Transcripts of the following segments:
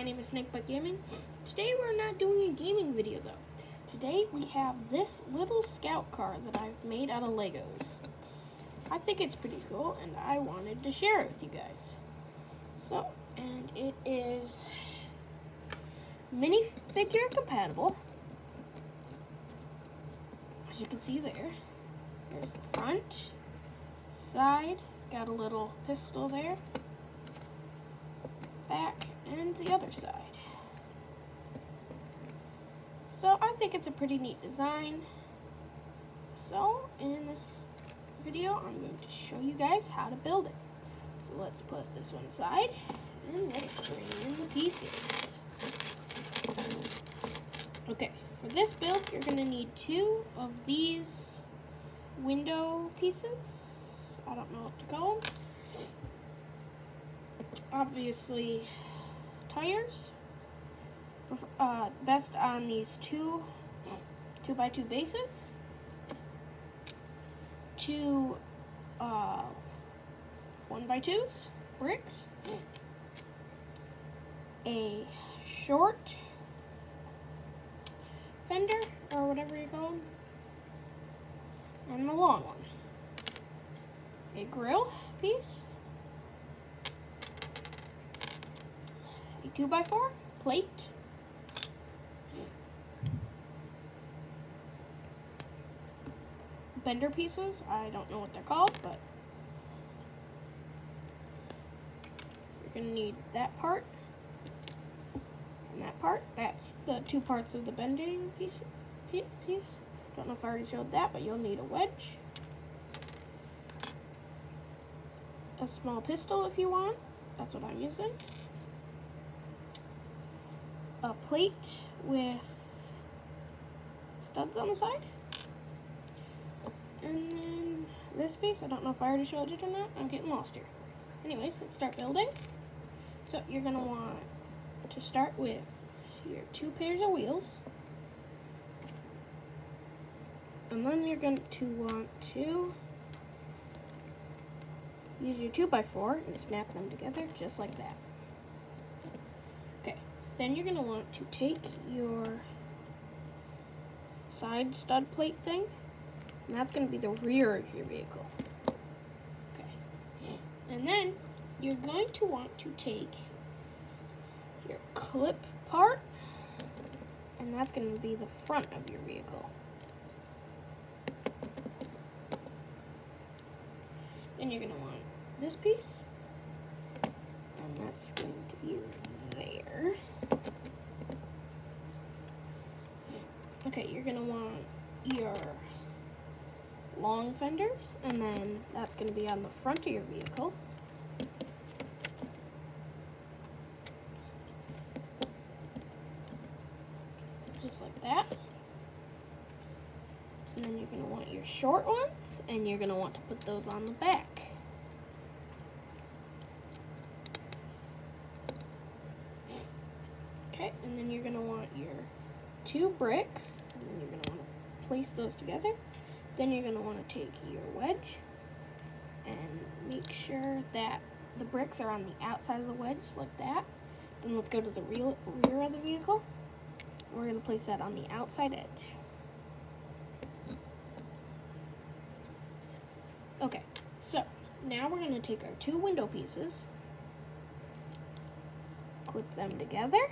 my name is Snakebite Gaming. Today we're not doing a gaming video though. Today we have this little scout car that I've made out of Legos. I think it's pretty cool and I wanted to share it with you guys. So, and it is minifigure compatible. As you can see there. There's the front, side, got a little pistol there back, the other side. So I think it's a pretty neat design. So in this video, I'm going to show you guys how to build it. So let's put this one aside, and let's bring in the pieces. Okay, for this build, you're going to need two of these window pieces. I don't know what to call them obviously tires. Uh, best on these two two by two bases. Two uh, one by twos bricks. A short fender or whatever you call them, and the long one. A grill piece a 2x4 plate. Bender pieces, I don't know what they're called, but you're gonna need that part and that part. That's the two parts of the bending piece. piece. Don't know if I already showed that, but you'll need a wedge. A small pistol if you want. That's what I'm using a plate with studs on the side. And then this piece, I don't know if I already showed it or not. I'm getting lost here. Anyways, let's start building. So you're going to want to start with your two pairs of wheels. And then you're going to want to use your 2x4 and snap them together just like that. Then you're going to want to take your side stud plate thing, and that's going to be the rear of your vehicle. Okay. And then you're going to want to take your clip part, and that's going to be the front of your vehicle. Then you're going to want this piece, and that's going to be there. Okay, you're gonna want your long fenders, and then that's gonna be on the front of your vehicle. Just like that. And then you're gonna want your short ones, and you're gonna want to put those on the back. Okay, and then you're gonna want your two bricks, and then you're going to want to place those together. Then you're going to want to take your wedge and make sure that the bricks are on the outside of the wedge, like that. Then let's go to the rear, of the vehicle. We're going to place that on the outside edge. Okay, so now we're going to take our two window pieces, clip them together,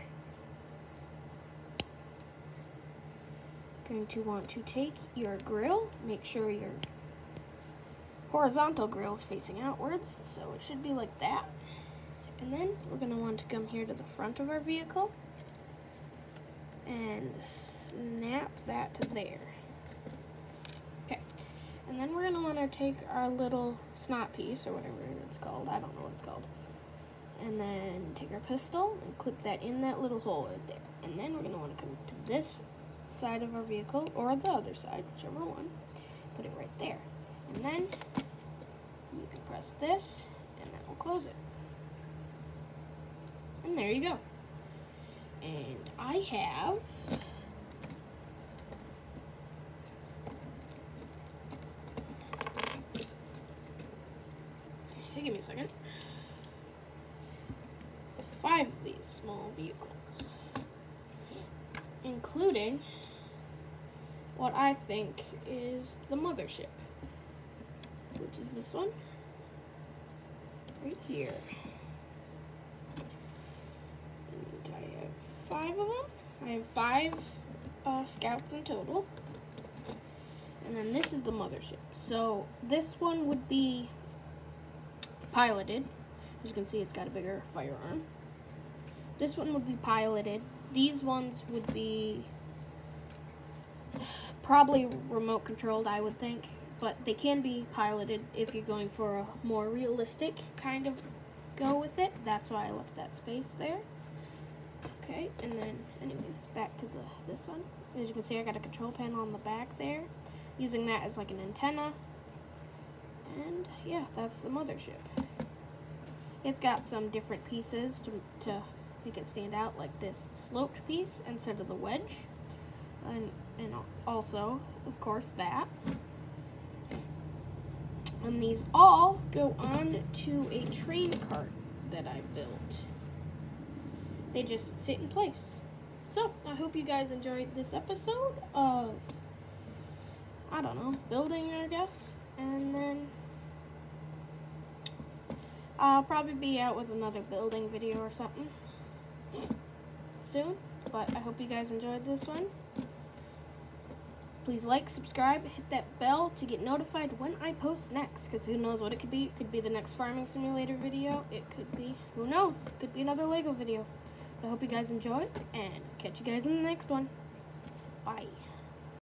going to want to take your grill, make sure your horizontal grill is facing outwards, so it should be like that. And then we're going to want to come here to the front of our vehicle and snap that to there. Okay, and then we're going to want to take our little snot piece, or whatever it's called, I don't know what it's called, and then take our pistol and clip that in that little hole right there. And then we're going to want to come to this side of our vehicle or the other side, whichever one. Put it right there. And then you can press this and that will close it. And there you go. And I have Hey, give me a second. Five of these. small vehicles, including what I think is the mothership, which is this one right here. And I have five of them. I have five uh, scouts in total. And then this is the mothership. So this one would be piloted. As you can see, it's got a bigger firearm. This one would be piloted. These ones would be probably remote controlled, I would think. But they can be piloted if you're going for a more realistic kind of go with it. That's why I left that space there. Okay, and then anyways, back to the this one. As you can see, I got a control panel on the back there. Using that as like an antenna. And yeah, that's the mothership. It's got some different pieces to, to make it stand out, like this sloped piece instead of the wedge. And, and also, of course, that. And these all go on to a train cart that I built. They just sit in place. So, I hope you guys enjoyed this episode of, I don't know, building, I guess. And then I'll probably be out with another building video or something soon. But I hope you guys enjoyed this one. Please like, subscribe, hit that bell to get notified when I post next. Because who knows what it could be. It could be the next Farming Simulator video. It could be, who knows, it could be another Lego video. But I hope you guys enjoyed, and catch you guys in the next one. Bye.